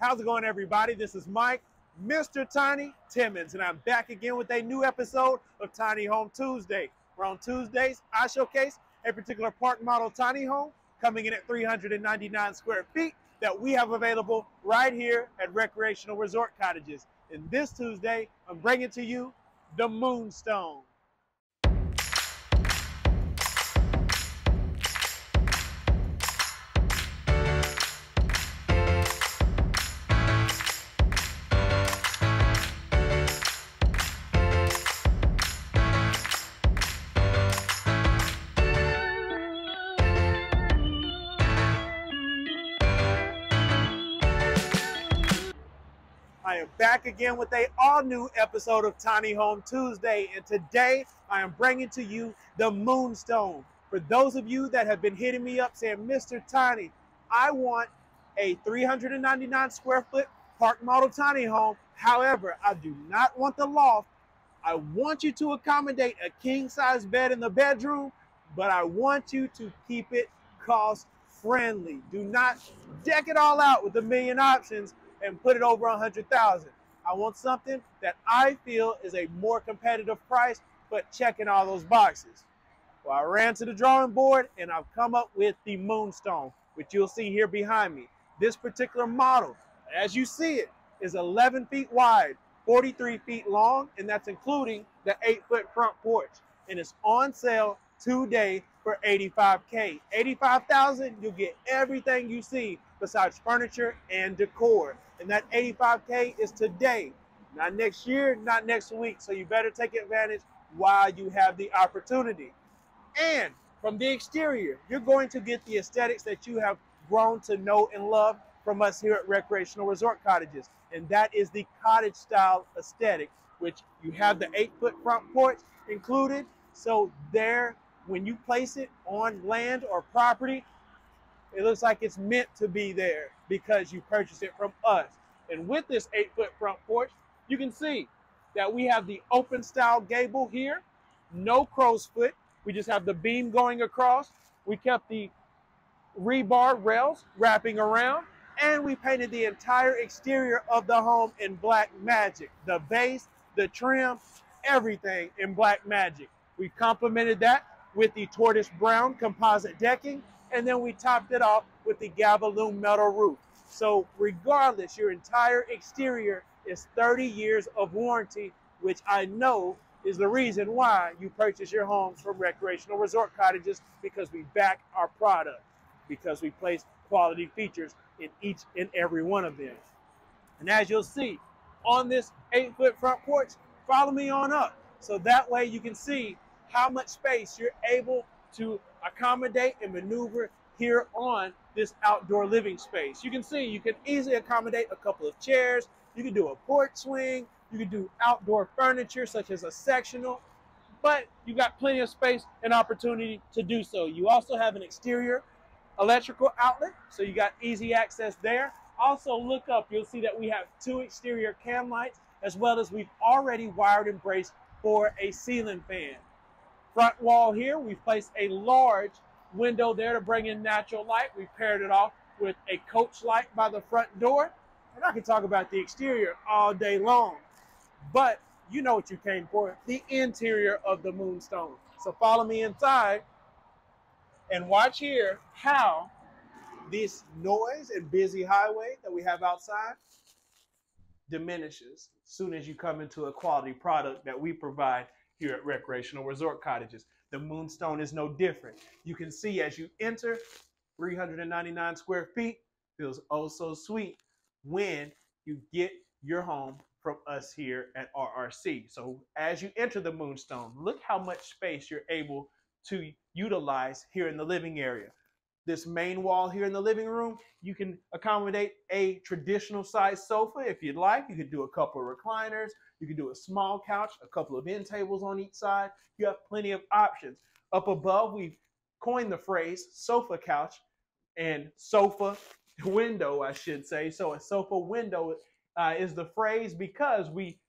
How's it going, everybody? This is Mike, Mr. Tiny Timmons, and I'm back again with a new episode of Tiny Home Tuesday. Where on Tuesdays, I showcase a particular park model tiny home coming in at 399 square feet that we have available right here at Recreational Resort Cottages. And this Tuesday, I'm bringing to you the Moonstone. I am back again with a all new episode of Tiny Home Tuesday, and today I am bringing to you the Moonstone. For those of you that have been hitting me up saying, Mr. Tiny, I want a 399 square foot park model tiny home. However, I do not want the loft. I want you to accommodate a king size bed in the bedroom, but I want you to keep it cost friendly. Do not deck it all out with a million options and put it over hundred thousand. I want something that I feel is a more competitive price, but checking all those boxes. Well, I ran to the drawing board and I've come up with the Moonstone, which you'll see here behind me. This particular model, as you see it, is 11 feet wide, 43 feet long, and that's including the eight foot front porch. And it's on sale today for 85K. 85,000, you'll get everything you see besides furniture and decor. And that 85K is today, not next year, not next week. So you better take advantage while you have the opportunity. And from the exterior, you're going to get the aesthetics that you have grown to know and love from us here at Recreational Resort Cottages. And that is the cottage style aesthetic, which you have the eight foot front porch included. So there, when you place it on land or property, it looks like it's meant to be there because you purchased it from us. And with this eight foot front porch, you can see that we have the open style gable here, no crow's foot. We just have the beam going across. We kept the rebar rails wrapping around and we painted the entire exterior of the home in black magic. The base, the trim, everything in black magic. We complemented that with the tortoise brown composite decking and then we topped it off with the Galvalume metal roof. So regardless, your entire exterior is 30 years of warranty, which I know is the reason why you purchase your homes from recreational resort cottages because we back our product, because we place quality features in each and every one of them. And as you'll see on this eight foot front porch, follow me on up. So that way you can see how much space you're able to accommodate and maneuver here on this outdoor living space. You can see you can easily accommodate a couple of chairs. You can do a porch swing. You can do outdoor furniture such as a sectional, but you've got plenty of space and opportunity to do so. You also have an exterior electrical outlet, so you got easy access there. Also look up, you'll see that we have two exterior can lights as well as we've already wired and braced for a ceiling fan. Front wall here, we've placed a large window there to bring in natural light. We paired it off with a coach light by the front door. And I can talk about the exterior all day long, but you know what you came for, the interior of the Moonstone. So follow me inside and watch here how this noise and busy highway that we have outside diminishes as soon as you come into a quality product that we provide here at Recreational Resort Cottages. The Moonstone is no different. You can see as you enter, 399 square feet feels oh so sweet when you get your home from us here at RRC. So as you enter the Moonstone, look how much space you're able to utilize here in the living area. This main wall here in the living room, you can accommodate a traditional size sofa if you'd like. You could do a couple of recliners. You could do a small couch, a couple of end tables on each side. You have plenty of options. Up above, we've coined the phrase sofa couch and sofa window, I should say. So a sofa window uh, is the phrase because we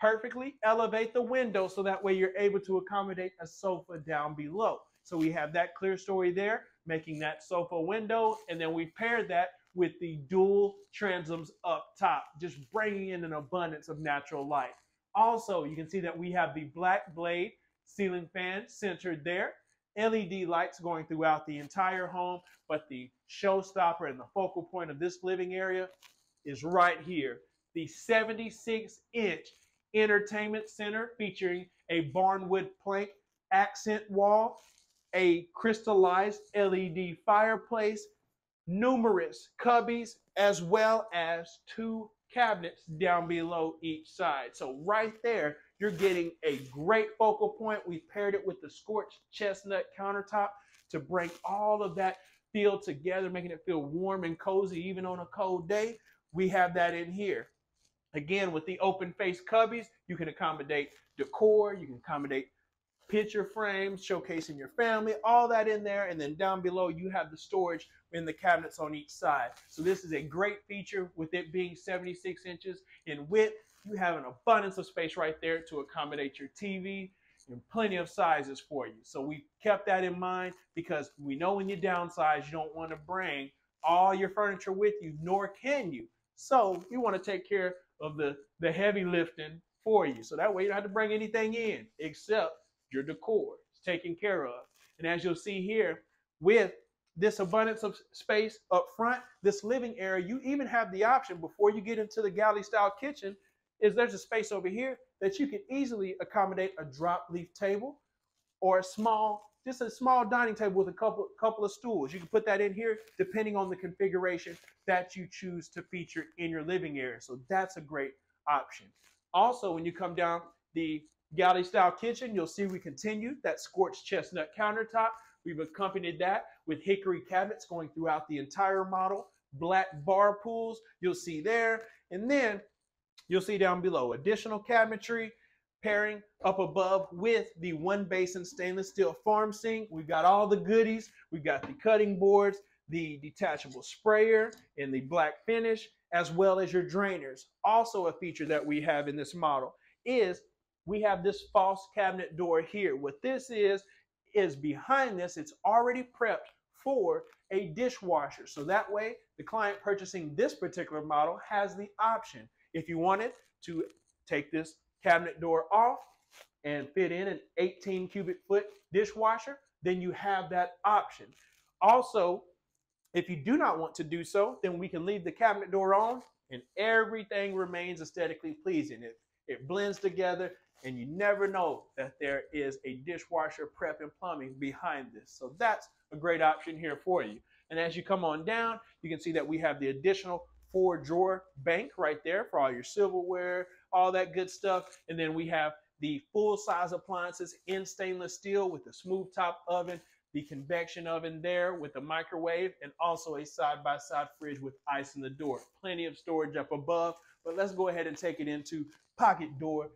perfectly elevate the window so that way you're able to accommodate a sofa down below. So we have that clerestory there. Making that sofa window. And then we paired that with the dual transoms up top, just bringing in an abundance of natural light. Also, you can see that we have the black blade ceiling fan centered there. LED lights going throughout the entire home, but the showstopper and the focal point of this living area is right here. The 76 inch entertainment center featuring a barnwood plank accent wall, a crystallized LED fireplace, numerous cubbies, as well as two cabinets down below each side. So right there, you're getting a great focal point. We paired it with the scorched chestnut countertop to bring all of that feel together, making it feel warm and cozy even on a cold day. We have that in here. Again, with the open face cubbies, you can accommodate decor, you can accommodate picture frames showcasing your family, all that in there. And then down below, you have the storage in the cabinets on each side. So this is a great feature with it being 76 inches in width. You have an abundance of space right there to accommodate your TV and plenty of sizes for you. So we kept that in mind because we know when you downsize, you don't want to bring all your furniture with you, nor can you. So you want to take care of the, the heavy lifting for you. So that way you don't have to bring anything in except your decor. is taken care of. And as you'll see here, with this abundance of space up front, this living area, you even have the option before you get into the galley style kitchen, is there's a space over here that you can easily accommodate a drop leaf table or a small, just a small dining table with a couple, couple of stools. You can put that in here depending on the configuration that you choose to feature in your living area. So that's a great option. Also, when you come down the galley style kitchen, you'll see we continued that scorched chestnut countertop. We've accompanied that with hickory cabinets going throughout the entire model, black bar pools, you'll see there. And then you'll see down below additional cabinetry pairing up above with the one basin stainless steel farm sink. We've got all the goodies. We've got the cutting boards, the detachable sprayer and the black finish, as well as your drainers. Also a feature that we have in this model is we have this false cabinet door here. What this is, is behind this, it's already prepped for a dishwasher. So that way, the client purchasing this particular model has the option. If you wanted to take this cabinet door off and fit in an 18 cubic foot dishwasher, then you have that option. Also, if you do not want to do so, then we can leave the cabinet door on and everything remains aesthetically pleasing. It, it blends together and you never know that there is a dishwasher prep and plumbing behind this. So that's a great option here for you. And as you come on down, you can see that we have the additional four drawer bank right there for all your silverware, all that good stuff. And then we have the full size appliances in stainless steel with the smooth top oven, the convection oven there with the microwave, and also a side by side fridge with ice in the door. Plenty of storage up above, but let's go ahead and take it into pocket door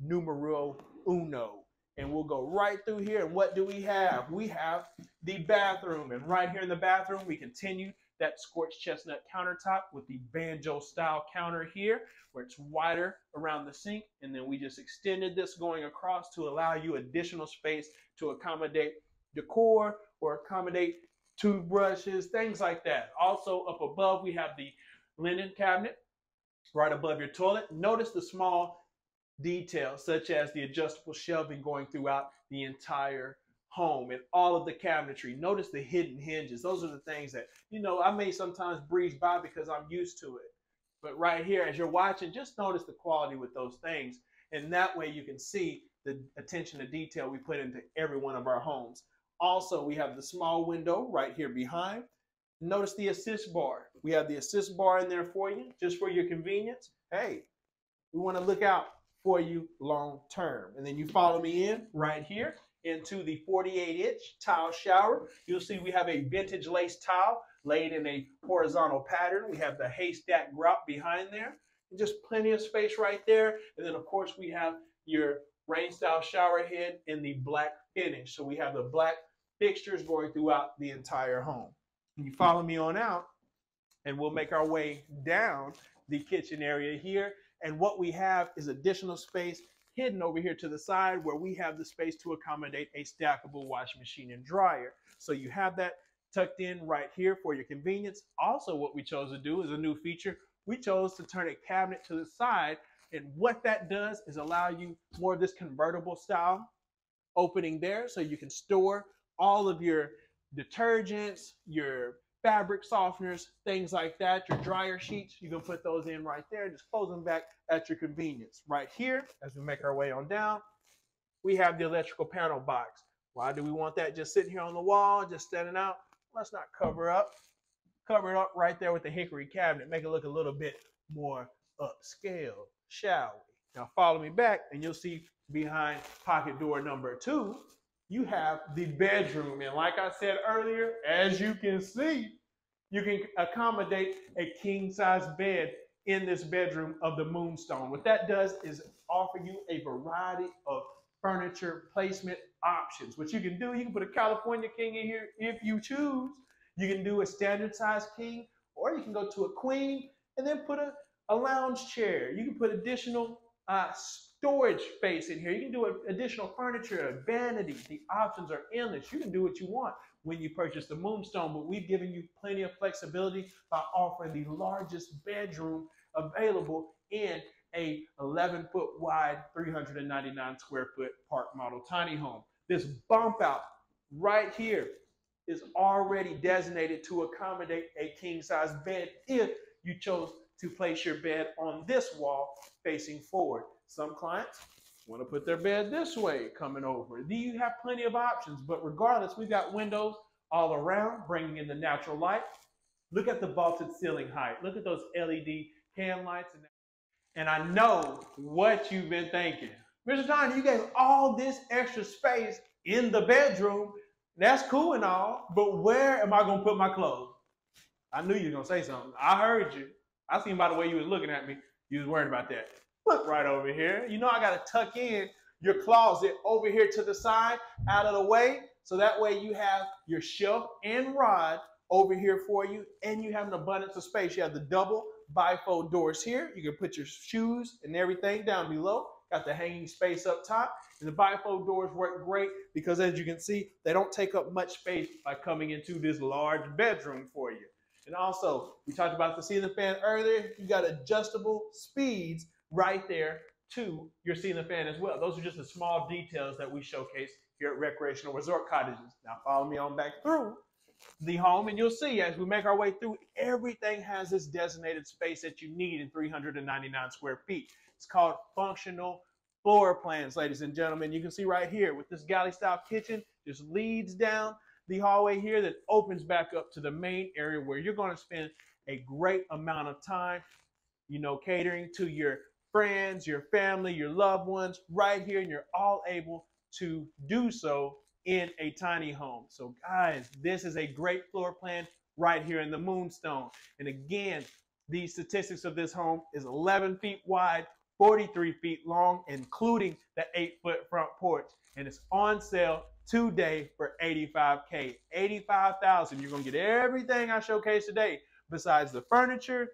numero uno. And we'll go right through here. And what do we have? We have the bathroom. And right here in the bathroom, we continue that scorched chestnut countertop with the banjo style counter here where it's wider around the sink. And then we just extended this going across to allow you additional space to accommodate decor or accommodate toothbrushes, things like that. Also up above, we have the linen cabinet right above your toilet. Notice the small details such as the adjustable shelving going throughout the entire home and all of the cabinetry. Notice the hidden hinges. Those are the things that, you know, I may sometimes breeze by because I'm used to it. But right here, as you're watching, just notice the quality with those things. And that way you can see the attention to detail we put into every one of our homes. Also, we have the small window right here behind. Notice the assist bar. We have the assist bar in there for you, just for your convenience. Hey, we want to look out for you long term. And then you follow me in right here into the 48 inch tile shower. You'll see we have a vintage lace tile laid in a horizontal pattern. We have the haystack grout behind there. And just plenty of space right there. And then of course we have your rain style shower head in the black finish. So we have the black fixtures going throughout the entire home. And you follow me on out and we'll make our way down the kitchen area here. And what we have is additional space hidden over here to the side where we have the space to accommodate a stackable washing machine and dryer. So you have that tucked in right here for your convenience. Also, what we chose to do is a new feature. We chose to turn a cabinet to the side. And what that does is allow you more of this convertible style opening there so you can store all of your detergents, your fabric softeners, things like that, your dryer sheets, you can put those in right there. And just close them back at your convenience. Right here, as we make our way on down, we have the electrical panel box. Why do we want that just sitting here on the wall, just standing out? Let's not cover up. Cover it up right there with the hickory cabinet. Make it look a little bit more upscale, shall we? Now follow me back and you'll see behind pocket door number two, you have the bedroom. And like I said earlier, as you can see, you can accommodate a king size bed in this bedroom of the Moonstone. What that does is offer you a variety of furniture placement options. What you can do, you can put a California king in here if you choose. You can do a standard size king, or you can go to a queen and then put a, a lounge chair. You can put additional uh, storage space in here. You can do additional furniture, a vanity. The options are endless. You can do what you want when you purchase the Moonstone, but we've given you plenty of flexibility by offering the largest bedroom available in a 11 foot wide, 399 square foot park model tiny home. This bump out right here is already designated to accommodate a king size bed if you chose to place your bed on this wall facing forward. Some clients want to put their bed this way coming over. You have plenty of options, but regardless, we've got windows all around, bringing in the natural light. Look at the vaulted ceiling height. Look at those LED can lights. And I know what you've been thinking. Mr. Don, you gave all this extra space in the bedroom. That's cool and all, but where am I going to put my clothes? I knew you were going to say something. I heard you. I seen by the way you was looking at me, you was worried about that. Look right over here. You know I got to tuck in your closet over here to the side, out of the way, so that way you have your shelf and rod over here for you, and you have an abundance of space. You have the double bifold doors here. You can put your shoes and everything down below. Got the hanging space up top. And the bifold doors work great because as you can see, they don't take up much space by coming into this large bedroom for you. And also, we talked about the ceiling fan earlier. You got adjustable speeds right there to your ceiling fan as well. Those are just the small details that we showcase here at Recreational Resort Cottages. Now follow me on back through the home and you'll see as we make our way through, everything has this designated space that you need in 399 square feet. It's called functional floor plans, ladies and gentlemen. You can see right here with this galley style kitchen, just leads down the hallway here that opens back up to the main area where you're going to spend a great amount of time, you know, catering to your friends, your family, your loved ones right here, and you're all able to do so in a tiny home. So, guys, this is a great floor plan right here in the Moonstone. And again, the statistics of this home is 11 feet wide, 43 feet long, including the eight foot front porch. And it's on sale today for 85K. 85,000. You're to get everything I showcased today besides the furniture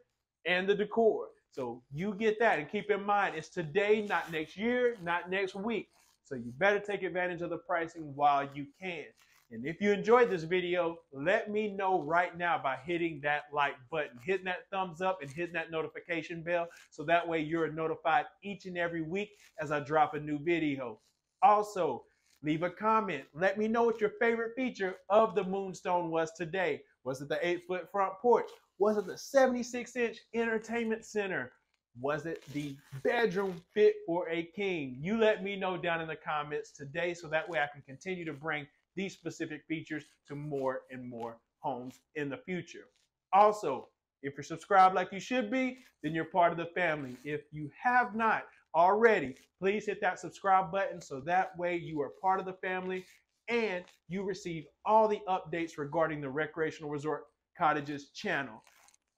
and the decor. So you get that and keep in mind it's today, not next year, not next week. So you better take advantage of the pricing while you can. And if you enjoyed this video, let me know right now by hitting that like button, hitting that thumbs up and hitting that notification bell. So that way you're notified each and every week as I drop a new video. Also, Leave a comment. Let me know what your favorite feature of the Moonstone was today. Was it the eight foot front porch? Was it the 76 inch entertainment center? Was it the bedroom fit for a king? You let me know down in the comments today so that way I can continue to bring these specific features to more and more homes in the future. Also, if you're subscribed like you should be, then you're part of the family. If you have not, already, please hit that subscribe button so that way you are part of the family and you receive all the updates regarding the Recreational Resort Cottages channel.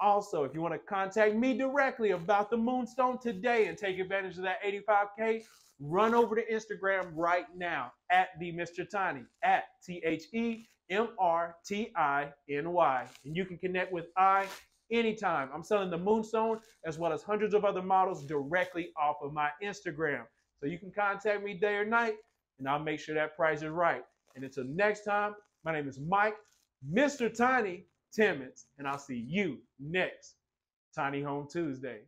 Also, if you want to contact me directly about the Moonstone today and take advantage of that 85K, run over to Instagram right now at the Mr. Tiny at T H E M R T I N Y. And you can connect with I anytime. I'm selling the Moonstone as well as hundreds of other models directly off of my Instagram. So you can contact me day or night and I'll make sure that price is right. And until next time, my name is Mike. Mr. Tiny Timmons, and I'll see you next Tiny Home Tuesday.